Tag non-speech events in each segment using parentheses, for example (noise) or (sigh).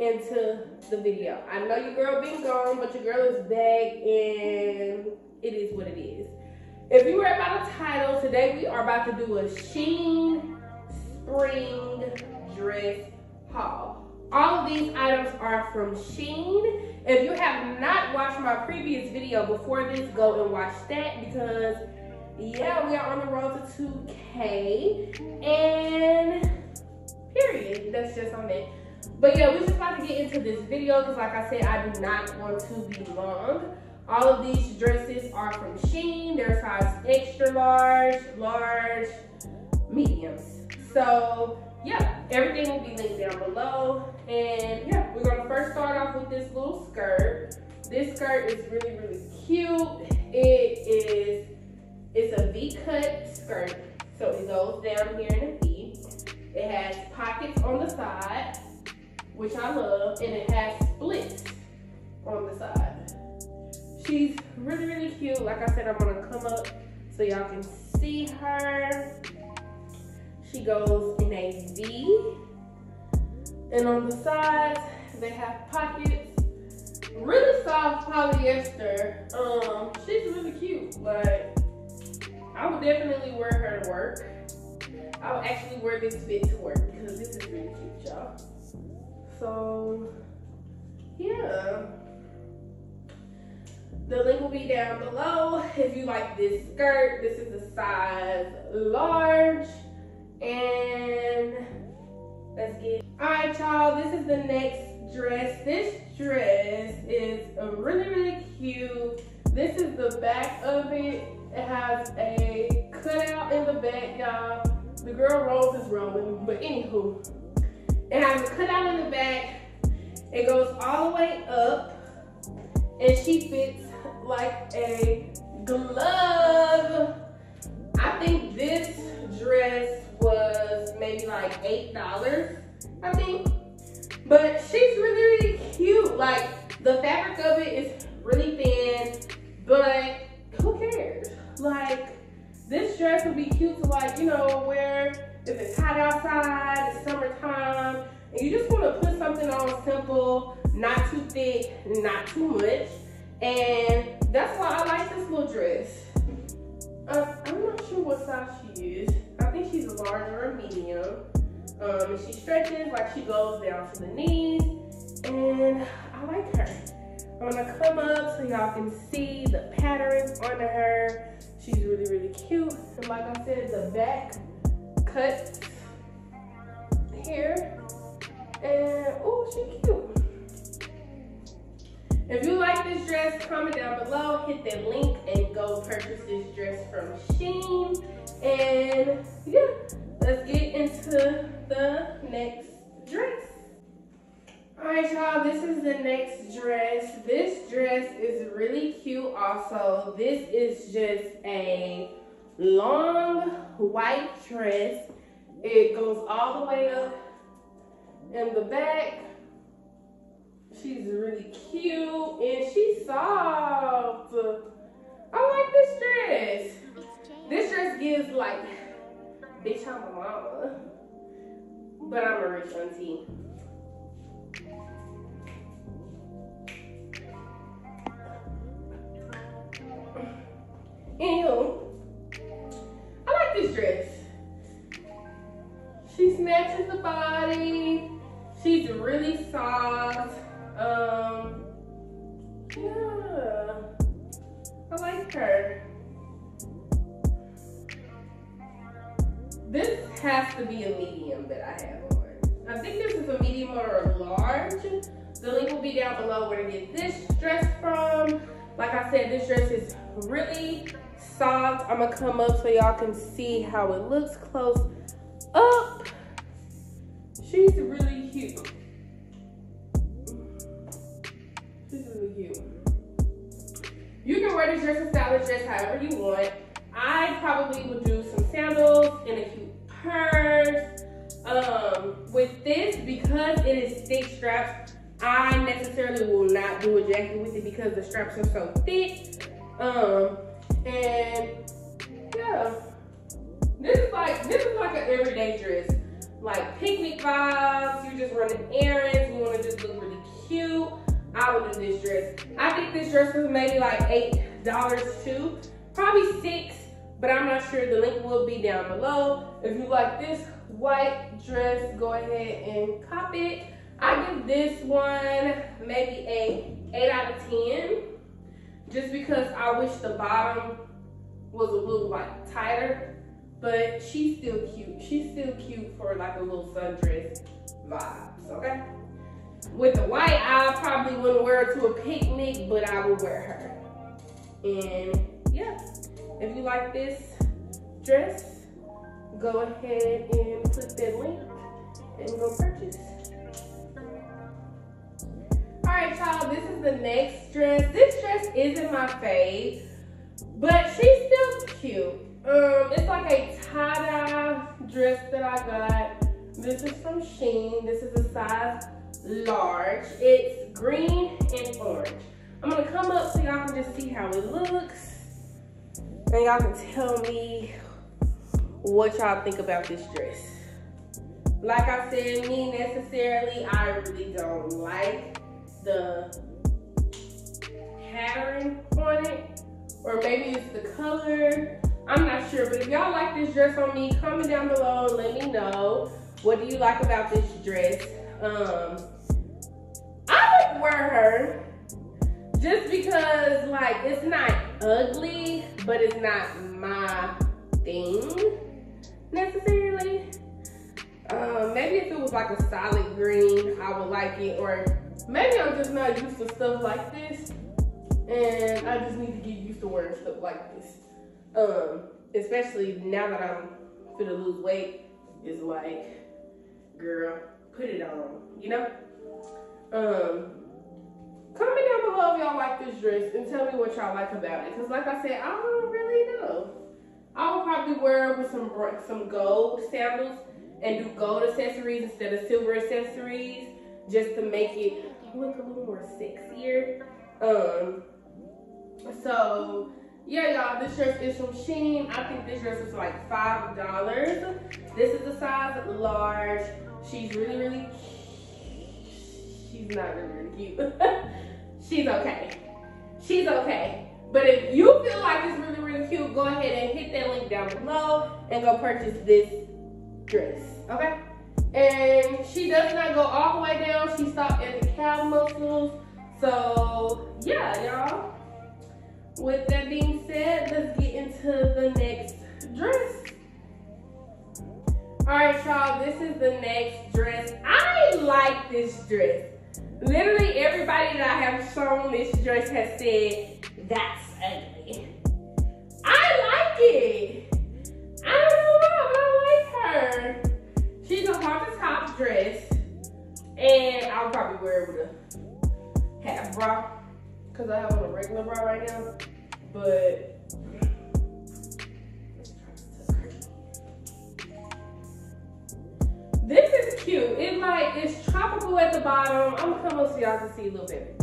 into the video. I know your girl been gone, but your girl is back and it is what it is. If you read by the title, today we are about to do a Shein spring dress haul. All of these items are from Shein. If you have not watched my previous video before this, go and watch that because yeah, we are on the road to 2K. And period. That's just on that. But yeah, we're just about to get into this video because like I said, I do not want to be long. All of these dresses are from Shein. They're size extra large, large, mediums. So yeah, everything will be linked down below. And yeah, we're gonna first start off with this little skirt. This skirt is really, really cute. It is, it's a V-cut skirt. So it goes down here in a V. It has pockets on the side, which I love, and it has splits on the side. She's really, really cute. Like I said, I'm gonna come up so y'all can see her. She goes in a V. And on the sides, they have pockets. Really soft polyester. Um, she's really cute. Like, I would definitely wear her to work. I would actually wear this fit to work because this is really cute, y'all. So, yeah. The link will be down below. If you like this skirt, this is a size large. And let's get, all right, y'all, this is the next dress. This dress is really, really cute. This is the back of it. It has a cutout in the back, y'all. The girl rolls is rolling, but anywho, it has a cutout in the back. It goes all the way up, and she fits like a glove. I think this dress was maybe like $8, I think. But she's really, really cute. Like the fabric of it is really thin, but who cares? Like this dress would be cute to like, you know, wear if it's hot outside, it's summertime, and you just want to put something on simple, not too thick, not too much. And that's why I like this little dress. Uh, I'm not sure what size she is. I think she's a large or a medium. Um, and she stretches like she goes down to the knees. And I like her. I'm gonna come up so y'all can see the patterns on her. She's really, really cute. And like I said, the back cuts here. And oh, she cute. If you like this dress, comment down below, hit that link, and go purchase this dress from Shein. And yeah, let's get into the next dress. All right, y'all, this is the next dress. This dress is really cute also. This is just a long white dress. It goes all the way up in the back She's really cute and she's soft. I like this dress. This dress gives like, bitch, I'm a mama. But I'm a rich auntie. Anywho, body. She's really soft. Um, yeah, I like her. This has to be a medium that I have on. I think this is a medium or a large. The link will be down below where to get this dress from. Like I said, this dress is really soft. I'm gonna come up so y'all can see how it looks close up. She's really cute. This is cute. You can wear this dress and style this dress however you want. I probably would do some sandals and a cute purse. Um, with this, because it is thick straps, I necessarily will not do a jacket with it because the straps are so thick. Um, and yeah, this is like this is like an everyday dress. Like picnic vibes, you're just running errands, you wanna just look really cute, I would do this dress. I think this dress was maybe like $8 too, probably six, but I'm not sure. The link will be down below. If you like this white dress, go ahead and cop it. I give this one maybe a 8 out of 10, just because I wish the bottom was a little like tighter, but she's still cute. She's still cute for like a little sundress vibes, okay? With the white, I probably wouldn't wear her to a picnic, but I would wear her. And yeah, if you like this dress, go ahead and click that link and go purchase. All right, y'all, this is the next dress. This dress isn't my fave, but she's still cute. Size large. It's green and orange. I'm gonna come up so y'all can just see how it looks. And y'all can tell me what y'all think about this dress. Like I said, me necessarily, I really don't like the pattern on it. Or maybe it's the color. I'm not sure, but if y'all like this dress on me, comment down below and let me know. What do you like about this dress? Um, I would wear her just because like it's not ugly, but it's not my thing necessarily. Um, maybe if it was like a solid green, I would like it. Or maybe I'm just not used to stuff like this. And I just need to get used to wearing stuff like this. Um, especially now that I'm gonna lose weight, is like, girl, put it on, you know? Um, comment down below if y'all like this dress and tell me what y'all like about it. Cause like I said, I don't really know. I would probably wear it with some some gold sandals and do gold accessories instead of silver accessories just to make it look a little more sexier. Um, so yeah, y'all, this dress is from Shein. I think this dress is like five dollars. This is a size large. She's really, really. She's not really, really cute. (laughs) She's okay. She's okay. But if you feel like it's really, really cute, go ahead and hit that link down below and go purchase this dress. Okay? And she does not go all the way down. She stopped at the calf muscles. So yeah, y'all. With that being said, let's get into the next dress. All right, y'all, this is the next dress. I like this dress. Literally everybody that I have shown this dress has said, that's ugly. I like it. I don't know why, but I like her. She's a to top dress. And I'll probably wear it with a half bra. Because I have on a regular bra right now. But cute. It's like, it's tropical at the bottom. I'm coming so y'all can see a little bit.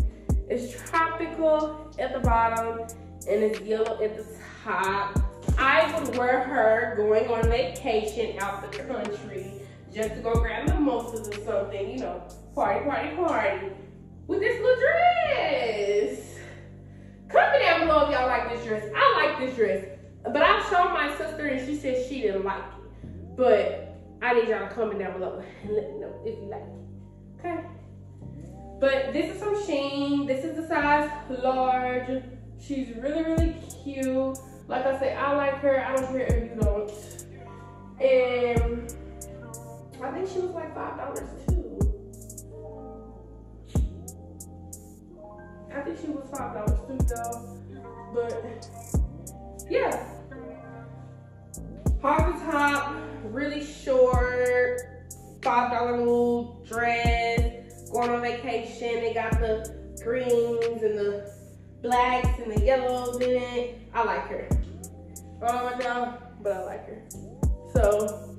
It's tropical at the bottom and it's yellow at the top. I would wear her going on vacation out the country just to go grab mimosas or something, you know, party, party, party with this little dress. Comment down below if y'all like this dress. I like this dress, but I showed my sister and she said she didn't like it. But I need y'all to comment down below and (laughs) let me know if you like it. Okay? But this is from Shein. This is the size large. She's really, really cute. Like I said, I like her. I don't care if you don't. And I think she was like $5 too. I think she was $5 too, though. But yeah. Hard to top really short, $5 little dress, going on vacation. They got the greens and the blacks and the yellows in it. I like her. Don't know y'all, but I like her. So,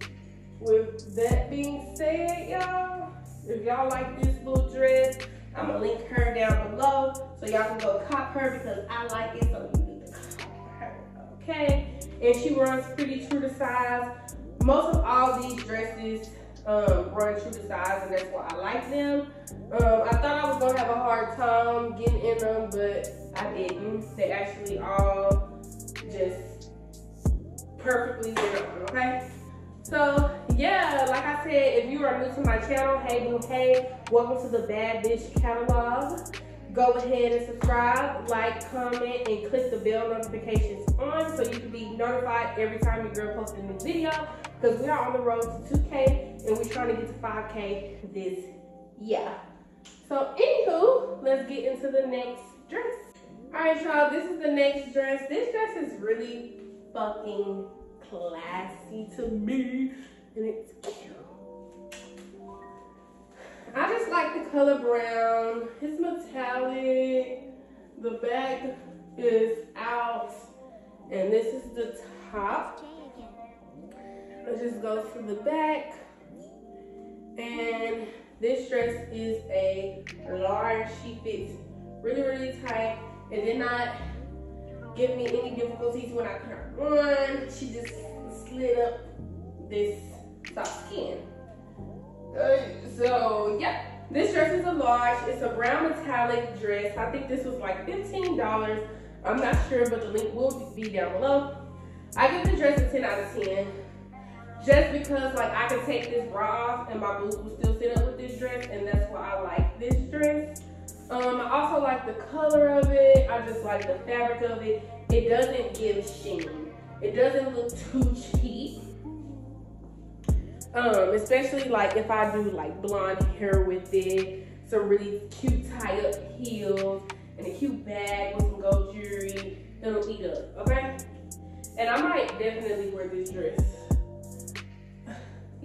with that being said, y'all, if y'all like this little dress, I'm gonna link her down below so y'all can go cop her because I like it, so you need to cop her, okay? And she runs pretty true to size most of all these dresses um, run true to size, and that's why I like them. Um, I thought I was gonna have a hard time getting in them, but I didn't. They actually all just perfectly fit on, okay? So yeah, like I said, if you are new to my channel, hey boo, hey, welcome to the Bad Bitch Catalog. Go ahead and subscribe, like, comment, and click the bell notifications on so you can be notified every time your girl posts a new video. Because we are on the road to 2K and we're trying to get to 5K this year. So anywho, let's get into the next dress. All right, y'all, this is the next dress. This dress is really fucking classy to me and it's cute. I just like the color brown. It's metallic. The back is out. And this is the top. It just goes to the back. And this dress is a large. She fits really, really tight. It did not give me any difficulties when I put her on. She just slid up this soft skin. So yeah, this dress is a large. It's a brown metallic dress. I think this was like $15. I'm not sure, but the link will be down below. I give the dress a 10 out of 10. Just because like I can take this bra off and my boobs will still sit up with this dress and that's why I like this dress. Um, I also like the color of it. I just like the fabric of it. It doesn't give sheen. It doesn't look too cheap. Um, especially like if I do like blonde hair with it, some really cute tie up heels, and a cute bag with some gold jewelry, it'll eat up, okay? And I might definitely wear this dress.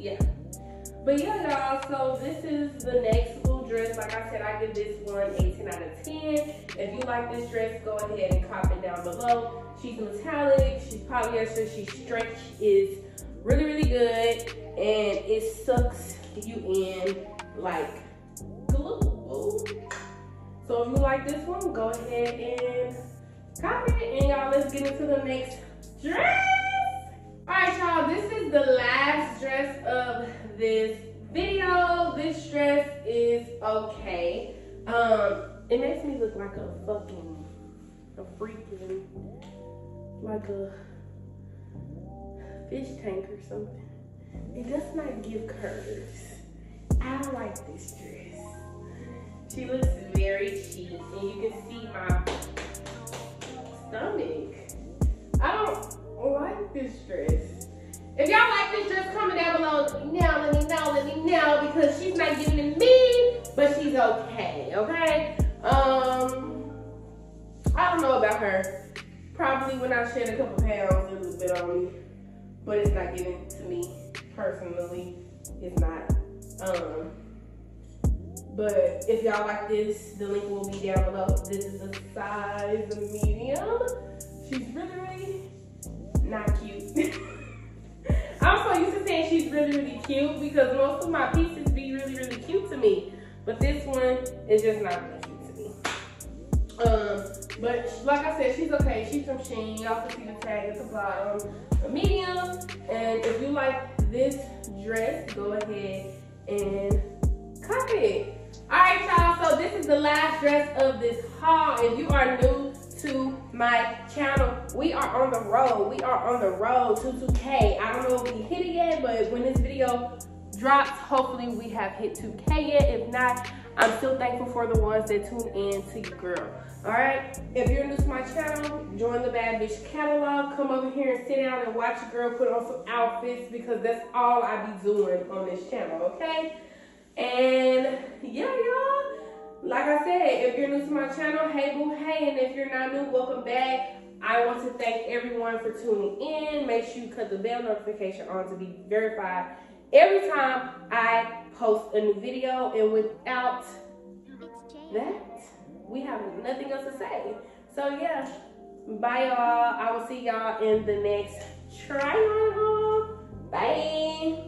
Yeah. But yeah, y'all, so this is the next blue dress. Like I said, I give this one 18 out of 10. If you like this dress, go ahead and it down below. She's metallic, she's polyester, she's stretch is really, really good, and it sucks you in like glue. So if you like this one, go ahead and it. And y'all, let's get into the next dress. All right, y'all, this is the last dress of this video. This dress is okay. Um, it makes me look like a fucking, a freaking, like a fish tank or something. It does not give curves. I don't like this dress. She looks very cheap and you can see my stomach. I don't like this dress. If y'all like this dress, comment down below. Let me know, let me know, let me know because she's not giving it me, but she's okay, okay? Um, I don't know about her. Probably when I shed a couple pounds, it was a bit on me but it's not giving to me personally. It's not. Um, but if y'all like this, the link will be down below. This is a size medium. She's really, really not cute. (laughs) I'm so used to saying she's really, really cute because most of my pieces be really, really cute to me. But this one is just not really cute to me. Um, but like I said, she's okay. She's from Shein. Y'all can see the tag at the bottom a medium. And if you like this dress, go ahead and copy it. All right, y'all, so this is the last dress of this haul. If you are new to my channel, we are on the road. We are on the road to 2K. I don't know if we hit it yet, but when this video drops, hopefully we have hit 2K yet. If not, I'm still thankful for the ones that tune in to your girl. All right, if you're new to my channel, join the Bad Bitch catalog. Come over here and sit down and watch your girl put on some outfits because that's all I be doing on this channel, okay? And yeah, y'all, like I said, if you're new to my channel, hey boo, hey, and if you're not new, welcome back. I want to thank everyone for tuning in. Make sure you cut the bell notification on to be verified every time I post a new video. And without that, we have nothing else to say. So yeah, bye y'all. I will see y'all in the next try on. Bye.